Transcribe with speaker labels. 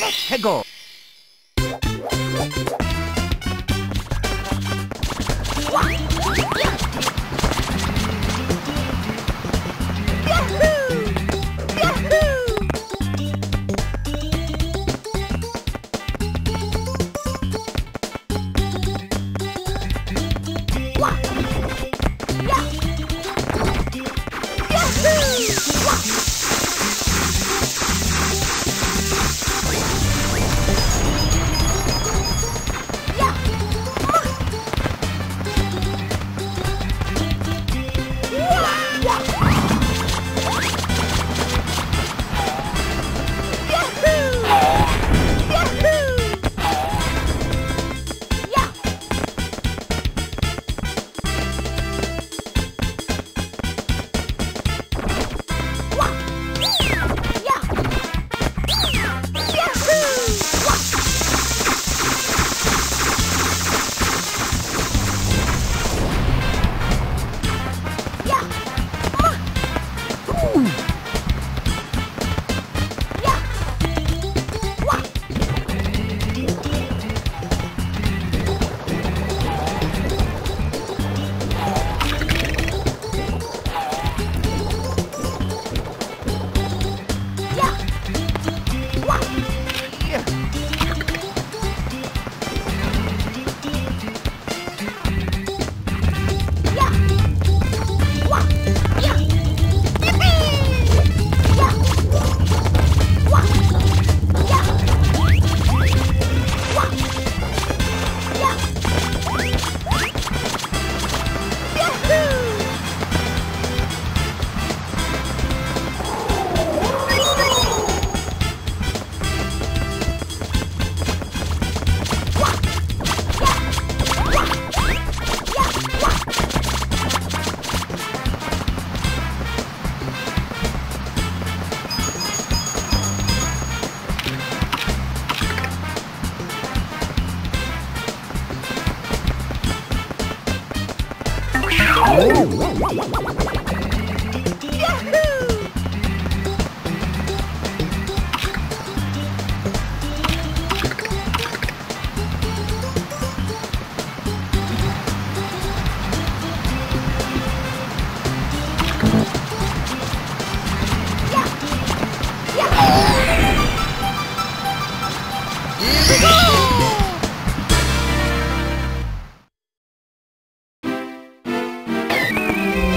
Speaker 1: Let's go!
Speaker 2: Here we go! Thank you.